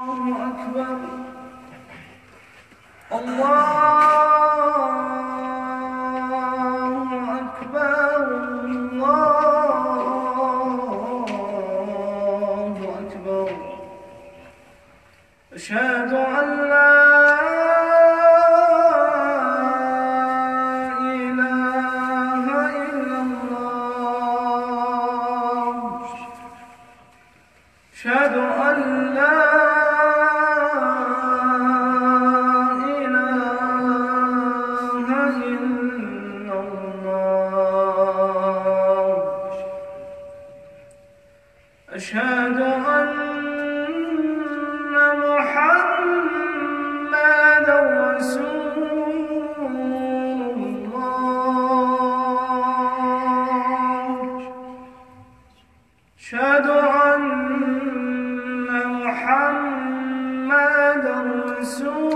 الله أكبر. الله Jesus.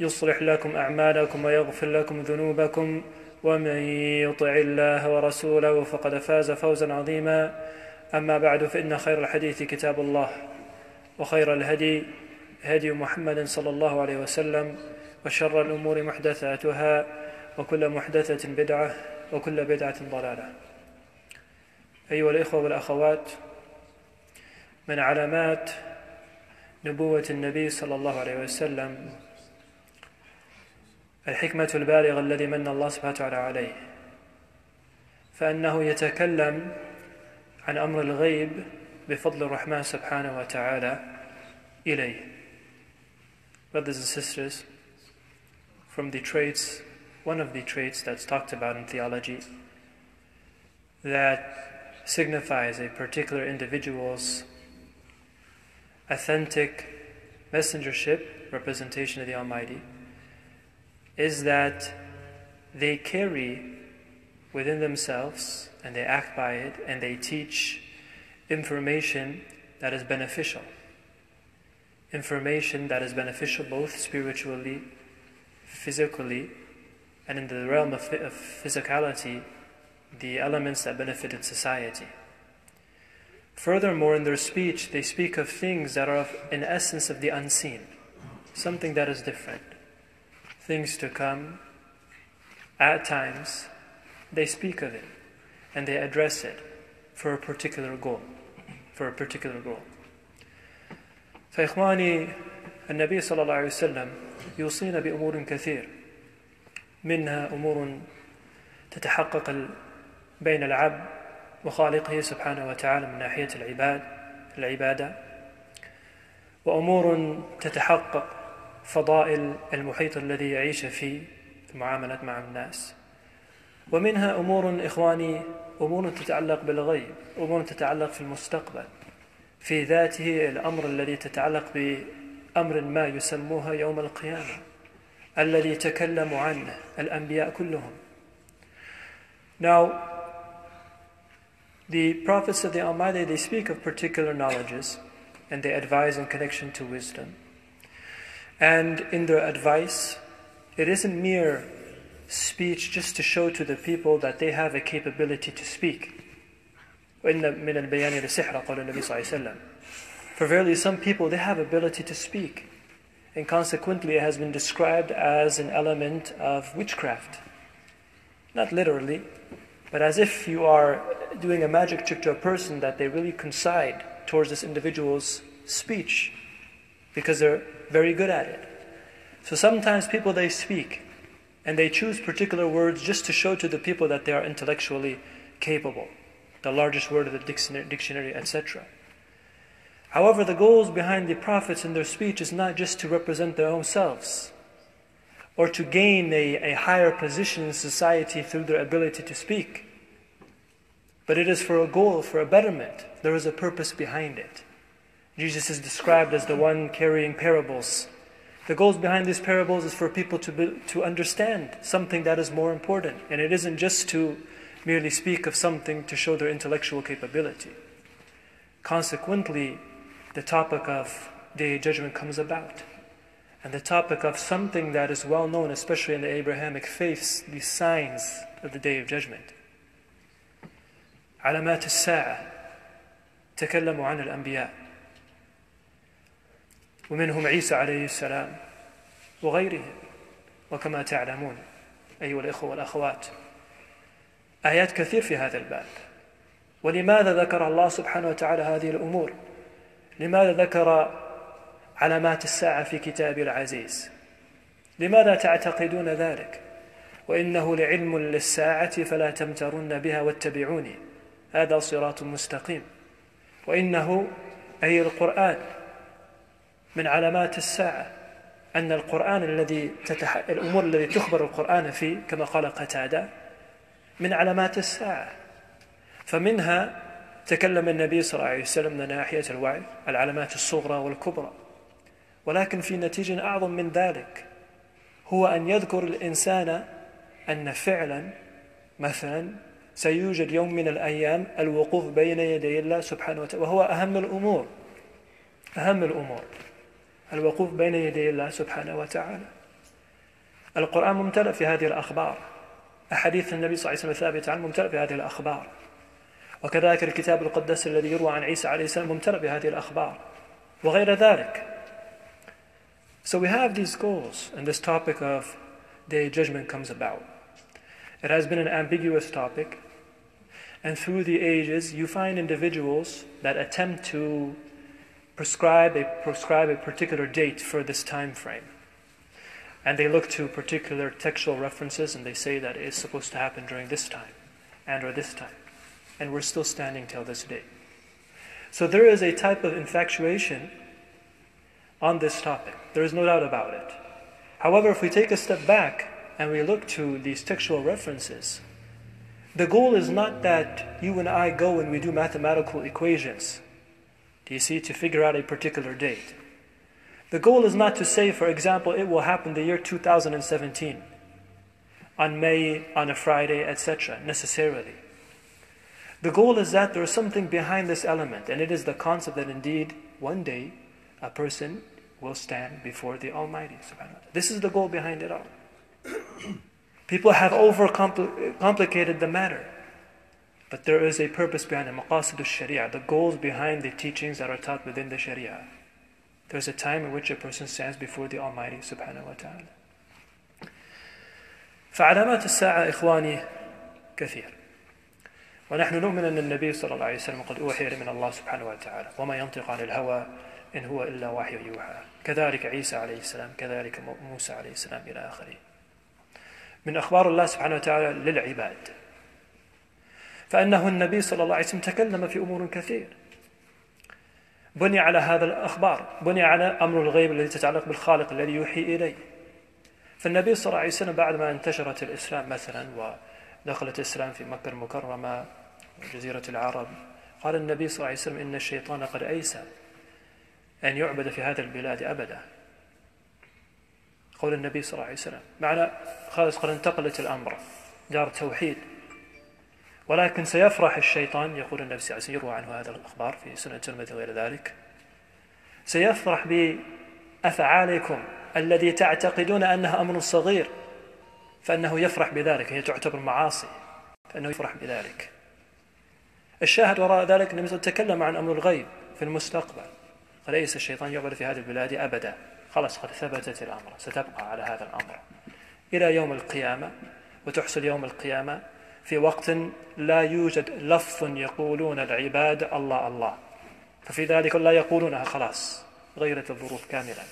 يصلح لكم أعمالكم ويغفر لكم ذنوبكم ومن يطع الله ورسوله فقد فاز فوزا عظيما. أما بعد فإن خير الحديث كتاب الله وخير الهدي هدي محمد صلى الله عليه وسلم وشر الأمور محدثاتها وكل محدثة بدعة وكل بدعة ضلالة. أيها الإخوة والأخوات من علامات نبوة النبي صلى الله عليه وسلم الحكمة البالغة الذي من الله سبحانه وتعالى عليه فأنه يتكلم عن أمر الغيب بفضل الرحمن سبحانه وتعالى إليه Brothers and sisters, from the traits, one of the traits that's talked about in theology that signifies a particular individual's authentic messengership, representation of the Almighty, is that they carry within themselves and they act by it and they teach information that is beneficial. Information that is beneficial both spiritually physically and in the realm of, of physicality the elements that benefited society. Furthermore, in their speech, they speak of things that are of, in essence of the unseen, something that is different, things to come. At times, they speak of it and they address it for a particular goal, for a particular goal. فإخواني النبي صلى الله عليه وسلم يوصينا بأمور كثير منها أمور تتحقق بين العبد وخالقه سبحانه وتعالى من ناحية العباد العبادة وأمور تتحقق فضائل المحيط الذي يعيش فيه في المعاملات مع الناس. ومنها أمور إخواني أمور تتعلق بالغيب أمور تتعلق في المستقبل. في ذاته الأمر الذي تتعلق بأمر ما يسموها يوم القيامة الذي تكلم عنه الأنبياء كلهم. Now, the prophets of the Almighty, they speak of particular knowledges and they advise in connection to wisdom. and in their advice, it isn't mere speech just to show to the people that they have a capability to speak. For verily some people, they have ability to speak. And consequently, it has been described as an element of witchcraft. Not literally, but as if you are doing a magic trick to a person that they really conside towards this individual's speech because they're very good at it. So sometimes people they speak and they choose particular words just to show to the people that they are intellectually capable. The largest word of the dictionary, etc. However, the goals behind the prophets in their speech is not just to represent their own selves or to gain a, a higher position in society through their ability to speak. But it is for a goal, for a betterment. There is a purpose behind it. Jesus is described as the one carrying parables. The goals behind these parables is for people to, be, to understand something that is more important. And it isn't just to merely speak of something to show their intellectual capability. Consequently, the topic of day of judgment comes about. And the topic of something that is well known, especially in the Abrahamic faiths, the signs of the day of judgment. علامات الساعة تكلموا عن الأنبياء ومنهم عيسى عليه السلام وغيرهم. وكما تعلمون أيها الإخوة والأخوات آيات كثير في هذا الباب. ولماذا ذكر الله سبحانه وتعالى هذه الأمور؟ لماذا ذكر علامات الساعة في كتابه العزيز؟ لماذا تعتقدون ذلك؟ وإنه لعلم للساعة فلا تمترن بها واتبعوني. هذا صراط مستقيم. وإنه أي القرآن من علامات الساعة أن القرآن الذي تتح... الأمور التي تخبر القرآن فيه كما قال قتادة من علامات الساعة. فمنها تكلم النبي صلى الله عليه وسلم من ناحية الوعي العلامات الصغرى والكبرى. ولكن في نتيجة أعظم من ذلك هو أن يذكر الإنسان أن فعلا مثلا سيوجد يوم من الأيام الوقوف بين يدي الله سبحانه وتعالى وهو أهم الأمور. أهم الأمور. الوقوف بين يدي الله سبحانه وتعالى. القرآن ممتلئ في هذه الأخبار. أحاديث النبي صلى الله عليه وسلم ثابتة عنه ممتلئ هذه الأخبار. وكذلك الكتاب المقدس الذي يروى عن عيسى عليه السلام ممتلئ بهذه الأخبار. وغير ذلك. So we have these goals and this topic of day judgment comes about. It has been an ambiguous topic. And through the ages you find individuals that attempt to prescribe a, prescribe a particular date for this time frame. And they look to particular textual references and they say that it's supposed to happen during this time and or this time. And we're still standing till this day. So there is a type of infatuation on this topic. There is no doubt about it. However, if we take a step back and we look to these textual references, the goal is not that you and I go and we do mathematical equations. Do you see? To figure out a particular date. The goal is not to say, for example, it will happen the year 2017, on May, on a Friday, etc., necessarily. The goal is that there is something behind this element, and it is the concept that indeed one day a person will stand before the Almighty. This is the goal behind it all. People have overcomplicated the matter. But there is a purpose behind it, maqasid al-sharia, the goals behind the teachings that are taught within the sharia. There's a time in which a person stands before the Almighty subhanahu wa ta'ala. فعلامات الساعة إخواني كثير ونحن نؤمن أن النبي صلى الله عليه وسلم قد أوحي من الله سبحانه وتعالى وما ينطق عن الهوى إن هو إلا وحي يوحى كذلك عيسى عليه السلام كذلك موسى عليه السلام إلى آخره من أخبار الله سبحانه وتعالى للعباد فأنه النبي صلى الله عليه وسلم تكلم في أمور كثير. بني على هذا الأخبار بني على أمر الغيب الذي تتعلق بالخالق الذي يوحي إليه. فالنبي صلى الله عليه وسلم بعد ما انتشرت الإسلام مثلا ودخلت الإسلام في مكة المكرمة وجزيرة العرب قال النبي صلى الله عليه وسلم إن الشيطان قد أيسى أن يعبد في هذا البلاد أبدا. قول النبي صلى الله عليه وسلم معنى خلاص قد انتقلت الأمر دار توحيد. ولكن سيفرح الشيطان يقول النبي صلى الله عليه وسلم يروى عنه هذا الأخبار في سنة الترمذي وغير ذلك. سيفرح بأفعالكم الذي تعتقدون أنها أمر صغير فأنه يفرح بذلك هي تعتبر معاصي فأنه يفرح بذلك. الشاهد وراء ذلك النبي تكلم عن أمر الغيب في المستقبل. فليس الشيطان يعبد في هذه البلاد أبدا. خلاص قد ثبتت الأمر ستبقى على هذا الأمر. إلى يوم القيامة وتحصل يوم القيامة في وقت لا يوجد لفظ يقولون العباد الله الله ففي ذلك لا يقولونها خلاص غيرت الظروف كاملا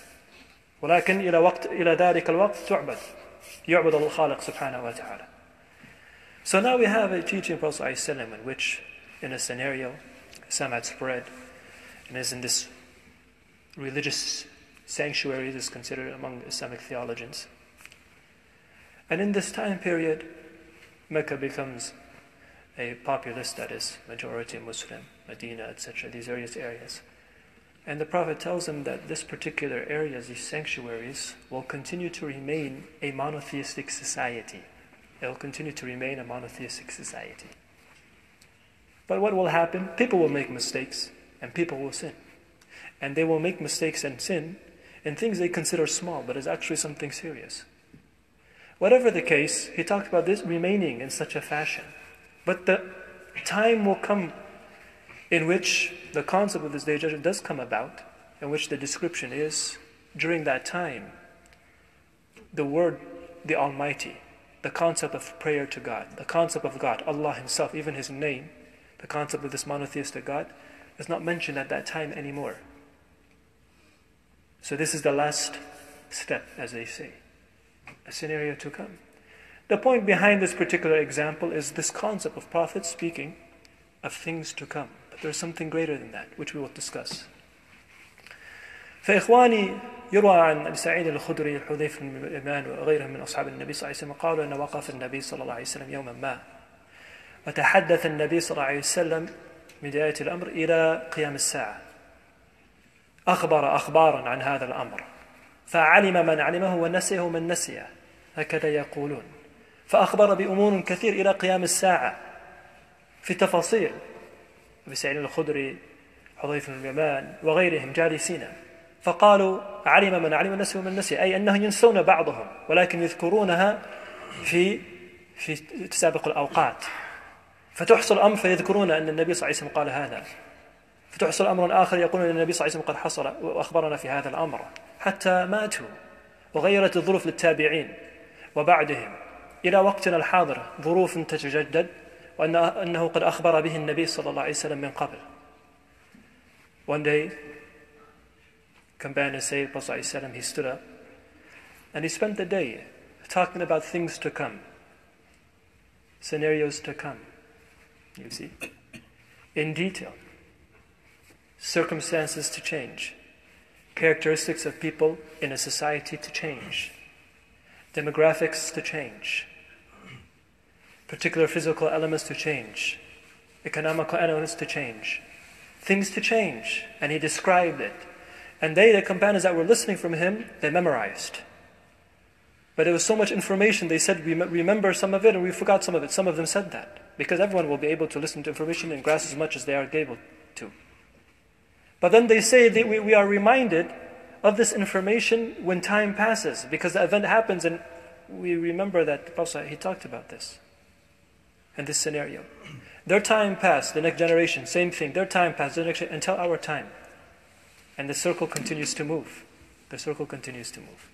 ولكن إلى وقت إلى ذلك الوقت تعبد يعبد الخالق سبحانه وتعالى So now we have a teaching Prophet ﷺ in which in a scenario some had spread and is in this religious sanctuary is considered among Islamic theologians. And in this time period, Mecca becomes a populace that is majority Muslim, Medina, etc., these various areas. And the Prophet tells them that this particular areas, these sanctuaries, will continue to remain a monotheistic society. It will continue to remain a monotheistic society. But what will happen? People will make mistakes and people will sin. And they will make mistakes and sin in things they consider small, but is actually something serious. Whatever the case, he talked about this remaining in such a fashion. But the time will come in which the concept of this day judgment does come about, in which the description is during that time, the word the Almighty, the concept of prayer to God, the concept of God, Allah Himself, even His name, the concept of this monotheistic God, is not mentioned at that time anymore. So, this is the last step, as they say, a scenario to come. The point behind this particular example is this concept of prophets speaking of things to come. But there's something greater than that, which we will discuss. فإخواني يروى عن أبي سعيد الخدري حذيفة بن اليمان وغيرهم من أصحاب النبي صلى الله عليه وسلم قالوا أن وقف النبي صلى الله عليه وسلم يوما ما وتحدث النبي صلى الله عليه وسلم بداية الأمر إلى قيام الساعة أخبر أخبارا عن هذا الأمر فعلم من علمه ونسيه من نسيه هكذا يقولون. فأخبر بأمور كثير إلى قيام الساعة. في تفاصيل سعيد الخدري حذيفة بن اليمان وغيرهم جالسين. فقالوا علم من علم نسي من نسي. أي أنهم ينسون بعضهم ولكن يذكرونها في في تسابق الأوقات. فتحصل أمر فيذكرون أن النبي صلى الله عليه وسلم قال هذا. فتحصل أمر آخر يقولون أن النبي صلى الله عليه وسلم قد حصل وأخبرنا في هذا الأمر. حتى ماتوا وغيرت الظروف للتابعين. وبعدهم إلى وقتنا الحاضر ظروف تتجدد وأن أنه قد أخبر به النبي صلى الله عليه وسلم من قبل One day, companions say, Prophet he stood up and he spent the day talking about things to come, scenarios to come, you see, in detail, circumstances to change, characteristics of people in a society to change, demographics to change, particular physical elements to change, economical elements to change, things to change. And he described it. And they, the companions that were listening from him, they memorized. But it was so much information, they said, we remember some of it and we forgot some of it. Some of them said that. Because everyone will be able to listen to information and grasp as much as they are able to. But then they say that we, we are reminded of this information when time passes, because the event happens and we remember that the Prophet he talked about this in this scenario. Their time passed, the next generation, same thing. Their time passed, the next until our time. And the circle continues to move. The circle continues to move.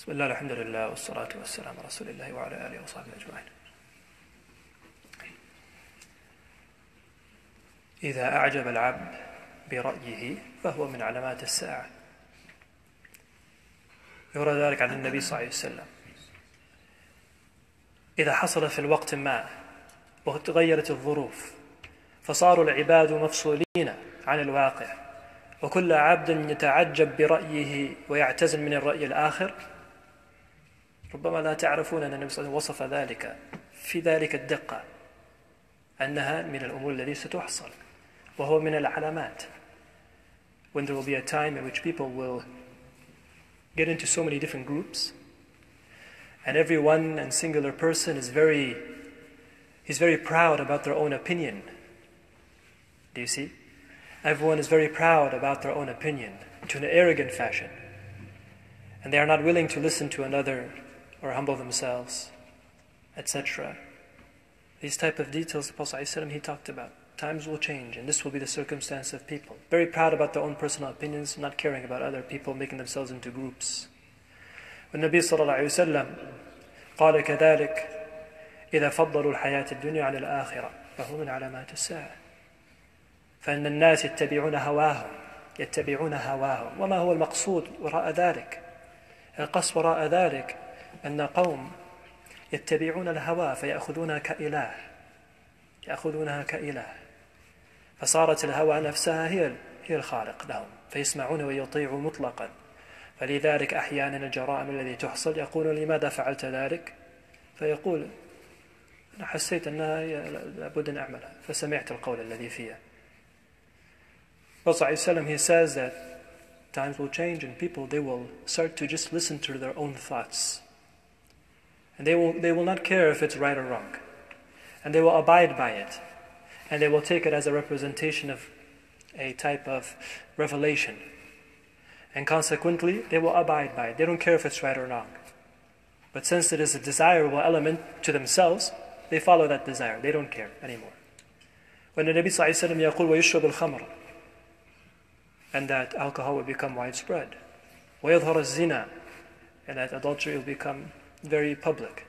بسم الله الحمد لله والصلاة والسلام على رسول الله وعلى آله وصحبه أجمعين. إذا أعجب العبد برأيه فهو من علامات الساعة. يرى ذلك عن النبي صلى الله عليه وسلم. إذا حصل في الوقت ما وتغيرت الظروف فصاروا العباد مفصولين عن الواقع وكل عبد يتعجب برأيه ويعتزل من الرأي الآخر ربما لا تعرفون أن النبي صلى الله عليه وسلم وصف ذلك في ذلك الدقة أنها من الأمور التي ستحصل وهو من العلامات when there will be a time in which people will get into so many different groups and every one and singular person is very is very proud about their own opinion do you see everyone is very proud about their own opinion to an arrogant fashion and they are not willing to listen to another or humble themselves, etc. These type of details the Prophet ﷺ, he talked about. Times will change, and this will be the circumstance of people. Very proud about their own personal opinions, not caring about other people, making themselves into groups. والنبي صلى الله عليه وسلم قال كذلك إذا فضلوا الحياة الدنيا عن الآخرة فهو من علامات الساعة فإن الناس يتبعون هواهم يتبعون هواهم وما هو المقصود وراء ذلك القصد وراء ذلك أن قوم يتبعون الهوى فيأخذونها كإله يأخذونها كإله فصارت الهوى نفسها هي هي الخالق لهم فيسمعون ويطيعوا مطلقا. فلذلك أحيانا الجرائم التي تحصل يقول لماذا فعلت ذلك؟ فيقول أنا حسيت أنها لابد أن أعملها فسمعت القول الذي فيها. Prophet ﷺ, he says that times will change and people they will start to just listen to their own thoughts. and they will, they will not care if it's right or wrong. And they will abide by it. And they will take it as a representation of a type of revelation. And consequently, they will abide by it. They don't care if it's right or wrong. But since it is a desirable element to themselves, they follow that desire. They don't care anymore. When the Nabi Sallallahu يقول ويشرب الخمر and that alcohol will become widespread. ويظهر الزنا and that adultery will become very public.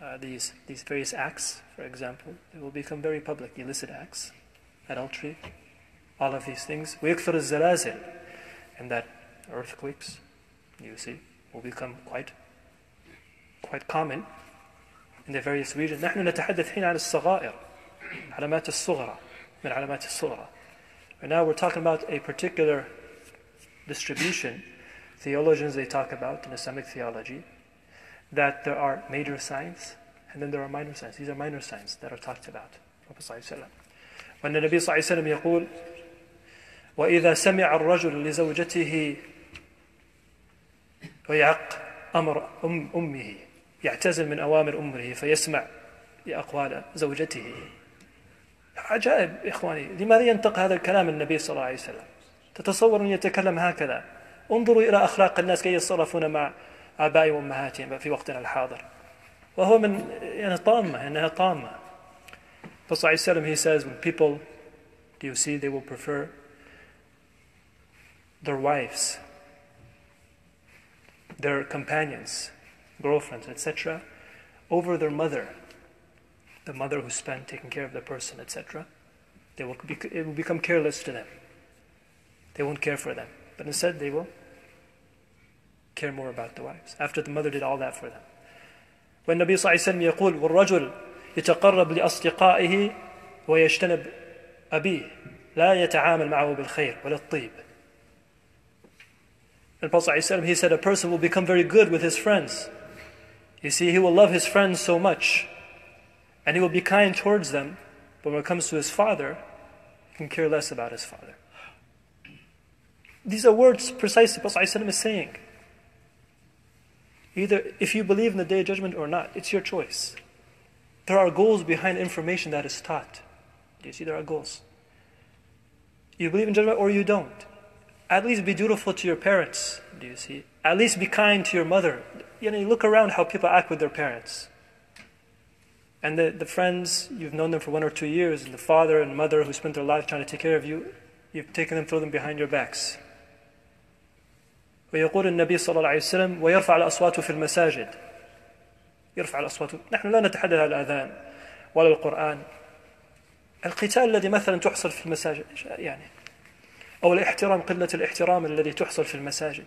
Uh, these, these various acts, for example, they will become very public. Illicit acts, adultery, all of these things. ويكثر الزلازل, and that earthquakes, you see, will become quite, quite common in the various regions. نحن نتحدث هنا عن الصغائر, علامات الصغرى, من علامات الصغرى. And now we're talking about a particular distribution. Theologians they talk about in Islamic theology that there are major signs and then there are minor signs. These are minor signs that are talked about. Prophet صلى الله عليه وسلم. يقول وإذا سمع الرجل لزوجته ويعق أمر أم أمه يعتزل من أوامر أمه فيسمع لأقوال زوجته عجائب إخواني لماذا ينطق هذا الكلام النبي صلى الله عليه وسلم تتصور أن يتكلم هكذا انظروا إلى أخلاق الناس كيف يتصرفون مع آبائهم وأمهاتهم في وقتنا الحاضر وهو من يعني طامة إنها طامة Prophet ﷺ, he says when people do you see they will prefer their wives their companions girlfriends etc over their mother the mother who spent taking care of the person etc they will be, it will become careless to them they won't care for them but instead they will care more about the wives after the mother did all that for them. When Nabi صلى الله عليه وسلم يقول والرجل يتقرب لأصدقائه ويجتنب أبيه لا يتعامل معه بالخير ولا الطيب. And Prophet ﷺ, he said a person will become very good with his friends. You see, he will love his friends so much and he will be kind towards them, but when it comes to his father, he can care less about his father. These are words precisely Prophet ﷺ is saying. Either if you believe in the day of judgment or not, it's your choice. There are goals behind information that is taught. Do you see there are goals? You believe in judgment or you don't. At least be dutiful to your parents. Do you see? At least be kind to your mother. You know, you look around how people act with their parents. And the, the friends, you've known them for one or two years, and the father and mother who spent their life trying to take care of you, you've taken them, throw them behind your backs. ويقول النبي صلى الله عليه وسلم ويرفع الأصوات في المساجد يرفع الأصوات نحن لا نتحدث عن الأذان ولا القرآن القتال الذي مثلا تحصل في المساجد يعني أو الاحترام قلة الاحترام الذي تحصل في المساجد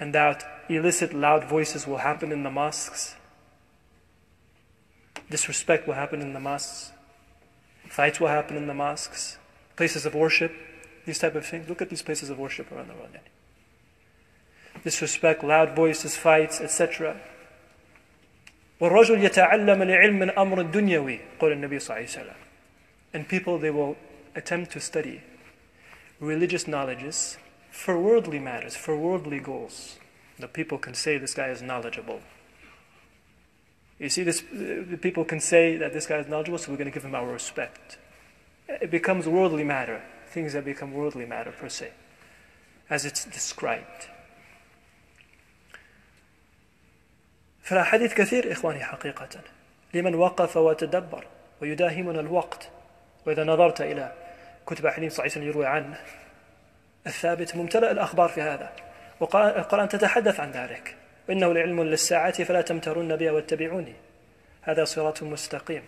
and that illicit loud voices will happen in the mosques disrespect will happen in the mosques fights will happen in the mosques places of worship these type of things look at these places of worship around the world disrespect loud voices fights etc والرجل يتعلم العلم من أمر دنيوي قول النبي صلى الله عليه وسلم and people they will attempt to study religious knowledges for worldly matters for worldly goals the people can say this guy is knowledgeable you see this the people can say that this guy is knowledgeable so we're going to give him our respect it becomes worldly matter things that become worldly matter per se as it's described فلا حديث كثير إخواني حقيقة لمن وقف وتدبر ويداهمنا الوقت. وإذا نظرت إلى كتب حديث وسلم يروي عنه الثابت ممتلئ الأخبار في هذا. والقرآن تتحدث عن ذلك. وإنه لعلم للساعة فلا تمترن بها واتبعوني. هذا صراط مستقيم.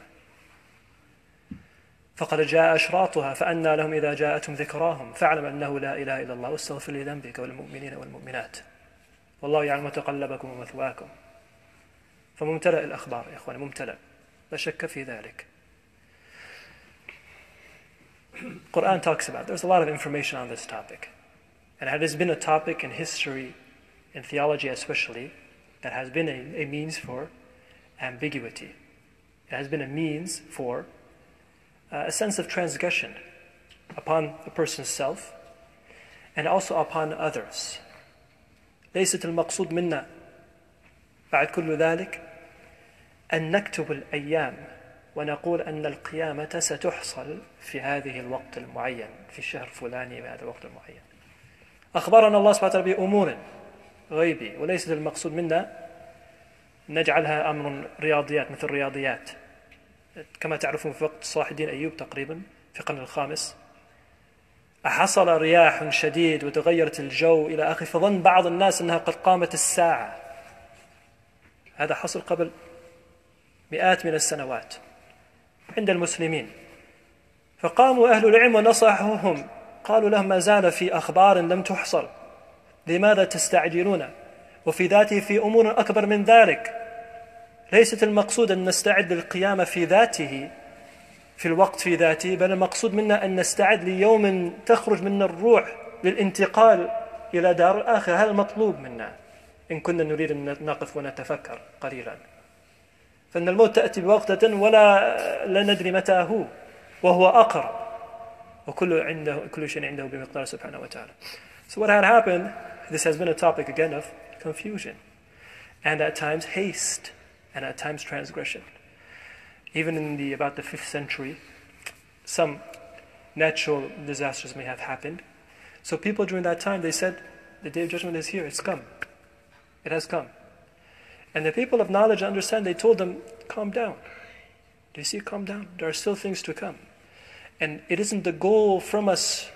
فقد جاء أشراطها فأنى لهم إذا جاءتهم ذكراهم. فاعلم أنه لا إله إلا الله واستغفر لذنبك والمؤمنين والمؤمنات. والله يعلم متقلبكم ومثواكم. فممتلئ الأخبار يا إخواني ممتلئ لا شك في ذلك Quran talks about there's a lot of information on this topic and it has been a topic in history in theology especially that has been a, a means for ambiguity it has been a means for uh, a sense of transgression upon a person's self and also upon others ليست المقصود منا بعد كل ذلك أن نكتب الأيام ونقول أن القيامة ستحصل في هذه الوقت المعين في الشهر الفلاني في هذا الوقت المعين. أخبرنا الله سبحانه وتعالى بأمور غيبي وليست المقصود منا نجعلها أمر رياضيات مثل الرياضيات. كما تعرفون في وقت صلاح الدين أيوب تقريبا في القرن الخامس حصل رياح شديد وتغيرت الجو إلى آخره فظن بعض الناس أنها قد قامت الساعة. هذا حصل قبل مئات من السنوات عند المسلمين. فقاموا أهل العلم ونصحوهم. قالوا لهم ما زال في أخبار لم تحصل. لماذا تستعجلون؟ وفي ذاته في أمور أكبر من ذلك. ليست المقصود أن نستعد للقيامة في ذاته. في الوقت في ذاته بل المقصود منا أن نستعد ليوم تخرج منا الروح للانتقال إلى دار الآخرة هذا المطلوب منا. إن كنا نريد أن نقف ونتفكر قليلا. فإن الموت تأتي بوقتة ولا لا ندري متى هو وهو أقرب وكل عنده كل شيء عنده بمقدار سبحانه وتعالى So what had happened, this has been a topic again of confusion and at times haste and at times transgression. Even in the about the fifth century, some natural disasters may have happened. So people during that time they said, the day of judgment is here, it's come. It has come. And the people of knowledge understand, they told them, calm down. Do you see, calm down? There are still things to come. And it isn't the goal from us,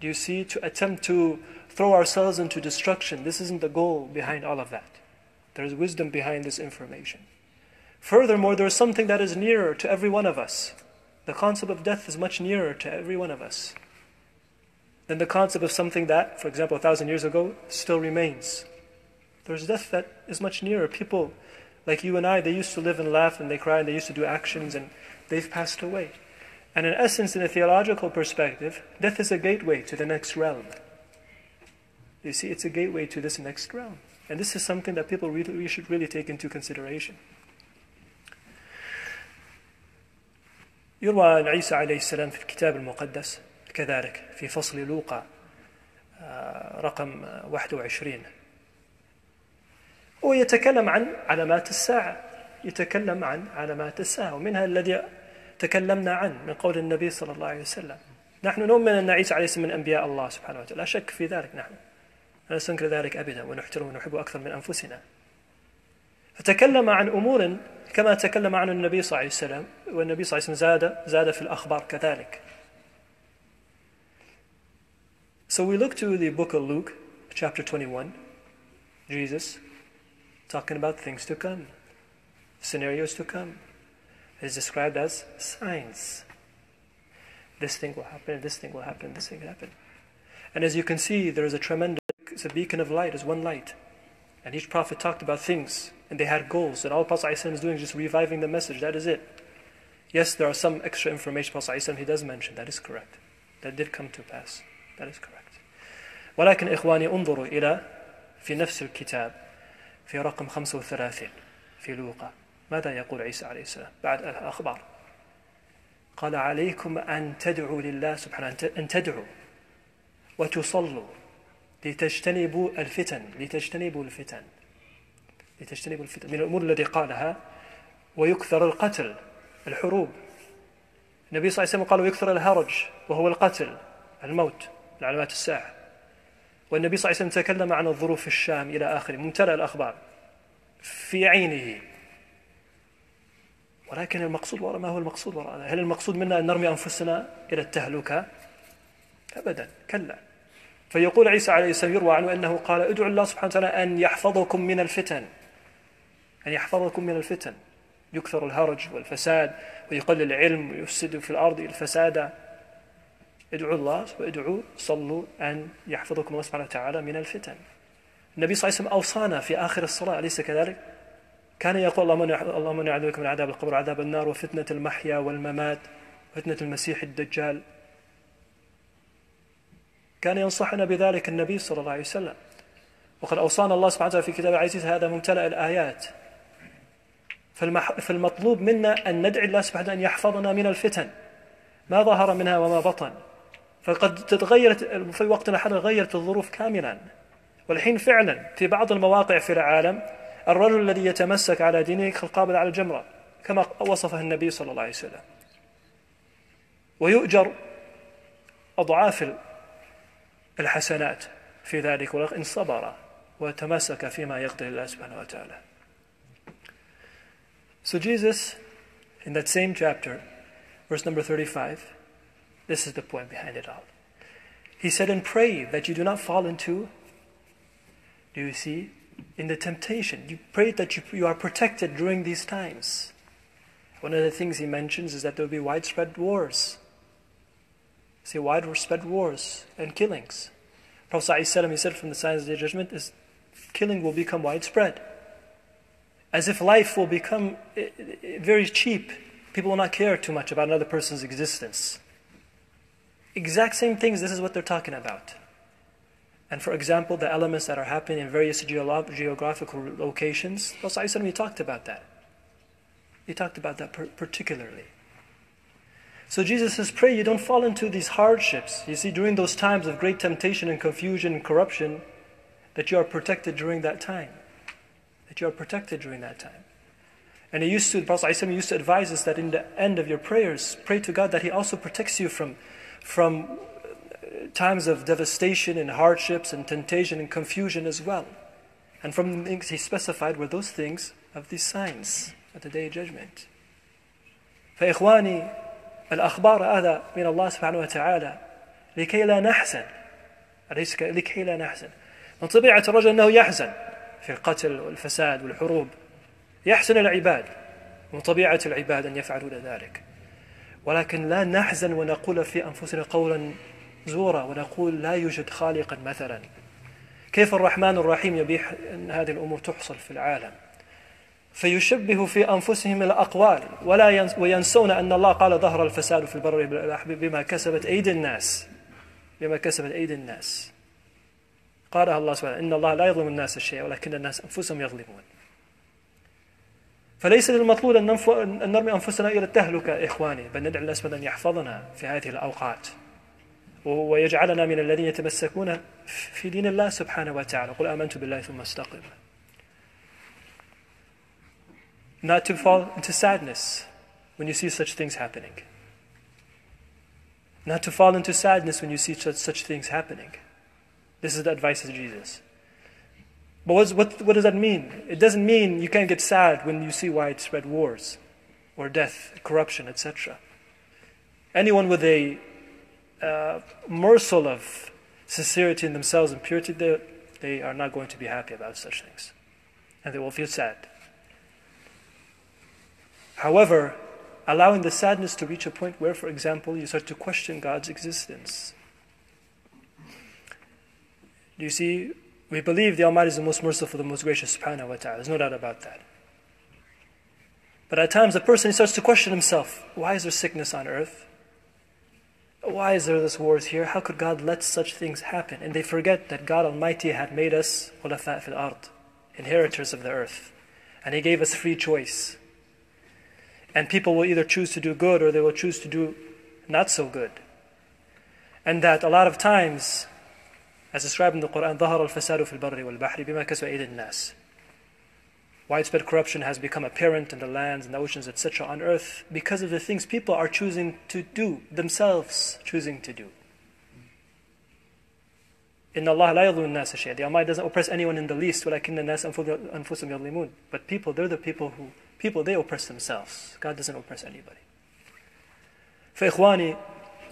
do you see, to attempt to throw ourselves into destruction. This isn't the goal behind all of that. There is wisdom behind this information. Furthermore, there is something that is nearer to every one of us. The concept of death is much nearer to every one of us than the concept of something that, for example, a thousand years ago, still remains. There's death that is much nearer. People like you and I, they used to live and laugh and they cry and they used to do actions and they've passed away. And in essence, in a theological perspective, death is a gateway to the next realm. You see, it's a gateway to this next realm. And this is something that people really, we should really take into consideration. يروى عن عيسى عليه السلام في الكتاب المقدس كذلك في فصل لوقا آه، رقم 21 ويتكلم عن علامات الساعة يتكلم عن علامات الساعة ومنها الذي تكلمنا عنه من قول النبي صلى الله عليه وسلم. نحن نؤمن أن عيسى عليه السلام من أنبياء الله سبحانه وتعالى. لا شك في ذلك نحن. لا نستنكر ذلك أبدا ونحترمه ونحبه أكثر من أنفسنا. فتكلم عن أمور كما تكلم عن النبي صلى الله عليه وسلم والنبي صلى الله عليه وسلم زاد زاد في الأخبار كذلك. So we look to the book of Luke, chapter 21, Jesus. talking about things to come, scenarios to come. It's described as signs. This thing will happen, this thing will happen, this thing will happen. And as you can see, there is a tremendous, it's a beacon of light, it's one light. And each prophet talked about things, and they had goals, and all Prophet ﷺ is doing is just reviving the message, that is it. Yes, there are some extra information Prophet ﷺ he does mention, that is correct. That did come to pass, that is correct. ولكن إخواني انظروا إلى في نفس الكتاب في رقم 35 في لوقا. ماذا يقول عيسى عليه السلام بعد الأخبار؟ قال عليكم أن تدعوا لله سبحانه أن تدعوا وتصلوا لتجتنبوا الفتن لتجتنبوا الفتن. لتجتنبوا الفتن. من الأمور التي قالها ويكثر القتل الحروب. النبي صلى الله عليه وسلم قال ويكثر الهرج وهو القتل الموت علامات الساعة. والنبي صلى الله عليه وسلم تكلم عن الظروف في الشام إلى آخره ممتلئ الأخبار في عينه. ولكن المقصود وراء ما هو المقصود وراء هذا؟ هل المقصود منا أن نرمي أنفسنا إلى التهلكة؟ أبدا كلا. فيقول عيسى عليه السلام يروى عنه أنه قال ادعوا الله سبحانه وتعالى أن يحفظكم من الفتن. أن يحفظكم من الفتن. يكثر الهرج والفساد ويقلل العلم ويفسد في الأرض الفساد. ادعوا الله وادعوا صلوا أن يحفظكم الله سبحانه وتعالى من الفتن. النبي صلى الله عليه وسلم أوصانا في آخر الصلاة أليس كذلك؟ كان يقول اللهم إني أعوذ بك من عذاب القبر وعذاب النار وفتنة المحيا والممات وفتنة المسيح الدجال. كان ينصحنا بذلك النبي صلى الله عليه وسلم. وقد أوصانا الله سبحانه وتعالى في كتاب العزيز هذا ممتلئ الآيات. فالمطلوب منا أن ندعي الله سبحانه أن يحفظنا من الفتن. ما ظهر منها وما بطن. فقد تتغيرت في وقتنا الحالي غيرت الظروف كاملا. والحين فعلا في بعض المواقع في العالم الرجل الذي يتمسك على دينه كالقابل على الجمرة كما وصفه النبي صلى الله عليه وسلم. ويؤجر أضعاف الحسنات في ذلك إن صبر وتمسك فيما يقدر الله سبحانه وتعالى. So Jesus, in that same chapter, verse number 35, this is the point behind it all. He said, and pray that you do not fall into, do you see, in the temptation. You pray that you, you are protected during these times. One of the things he mentions is that there will be widespread wars. See, widespread wars and killings. Prophet ﷺ, he said from the signs of the judgment is killing will become widespread. As if life will become eh, eh, very cheap. People will not care too much about another person's existence. Exact same things, this is what they're talking about. And for example, the elements that are happening in various geolo- geographical locations, ﷺ, he talked about that. He talked about that particularly. So Jesus says, pray you don't fall into these hardships. You see, during those times of great temptation and confusion and corruption, that you are protected during that time. That you are protected during that time. And he used to, Prophet used to advise us that in the end of your prayers, pray to God that He also protects you from, from times of devastation and hardships and temptation and confusion as well. And from the things he specified were those things of these signs at the day of judgment. فإخواني الأخبار هذا من الله سبحانه وتعالى لكي لا نحزن أليس ك- لكي لا نحزن من طبيعة الرجل أنه يحزن في القتل والفساد والحروب يحزن العباد من طبيعة العباد أن يفعلون ذلك ولكن لا نحزن ونقول في أنفسنا قولا زورا ونقول لا يوجد خالقا مثلا. كيف الرحمن الرحيم يبيح أن هذه الأمور تحصل في العالم؟ فيشبه في أنفسهم الأقوال ولا ينس وينسون أن الله قال ظهر الفساد في البر بما كسبت أيدي الناس. بما كسبت أيدي الناس. قالها الله سبحانه إن الله لا يظلم الناس شيئا ولكن الناس أنفسهم يظلمون. فليس للمطلوب أن, ننف... أن نرمي أنفسنا إلى التهلكة إخواني بل ندعو الله أن يحفظنا في هذه الأوقات. ويجعلنا من الذين يتمسكون في دين الله سبحانه وتعالى. قل آمنت بالله ثم استقم. Not to fall into sadness when you see such things happening. Not to fall into sadness when you see such things happening. This is the advice of Jesus. But what's, what, what does that mean it doesn't mean you can't get sad when you see widespread wars or death corruption etc anyone with a uh, morsel of sincerity in themselves and purity, they, they are not going to be happy about such things. And they will feel sad. However, allowing the sadness to reach a point where, for example, you start to question God's existence. Do you see? We believe the Almighty is the most merciful, the most gracious, subhanahu wa ta'ala. There's no doubt about that. But at times, a person starts to question himself why is there sickness on earth? Why is there this wars here? How could God let such things happen? And they forget that God Almighty had made us fil ard, inheritors of the earth. And He gave us free choice. And people will either choose to do good or they will choose to do not so good. And that a lot of times, as described in the Quran, ظهر الفساد في البر والبحر بما كسب أيدي الناس. Widespread corruption has become apparent in the lands and the oceans, etc., on earth because of the things people are choosing to do, themselves choosing to do. إن الله لا يظلم الناس شيئا. The Almighty doesn't oppress anyone in the least. ولكن الناس أنفسهم يظلمون. But people, they're the people who, people, they oppress themselves. God doesn't oppress anybody. فإخواني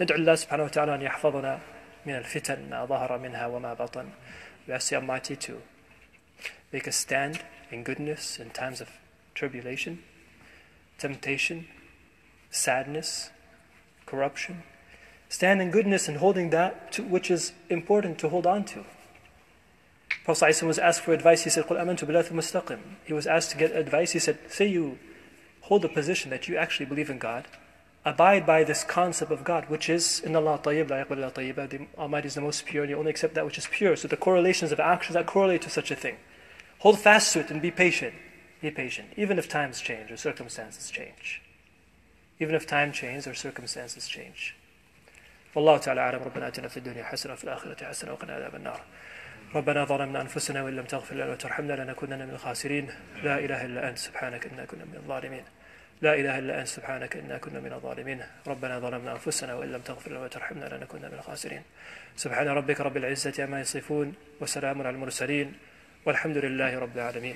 ندعو الله سبحانه وتعالى أن يحفظنا من الفتن ما ظهر منها وما بطن. We ask the Almighty to make us stand in goodness in times of tribulation, temptation, sadness, corruption. Stand in goodness and holding that to, which is important to hold on to. Prophet was asked for advice. He said, قُلْ أَمَنْتُ بِاللَّهِ مُسْتَقِمْ He was asked to get advice. He said, say you hold a position that you actually believe in God. Abide by this concept of God, which is in Allah tayyib, la yaqbal tayyib. The Almighty is the most pure, and you only accept that which is pure. So the correlations of actions that correlate to such a thing. Hold fast to it and be patient. Be patient, even if times change or circumstances change. Even if time changes or circumstances change. والله تعالى أعلم ربنا آتنا في الدنيا حسنة وفي الآخرة حسنة وقنا عذاب النار ربنا ظلمنا أنفسنا وإن لم تغفر لنا وترحمنا لنكونن من الخاسرين لا إله إلا أنت سبحانك إنا كنا من الظالمين لا إله إلا أنت سبحانك إنا كنا من الظالمين. ربنا ظلمنا أنفسنا وإن لم تغفر لنا وترحمنا لنكونن من الخاسرين. سبحان ربك رب العزة عما يصفون وسلام على المرسلين والحمد لله رب العالمين.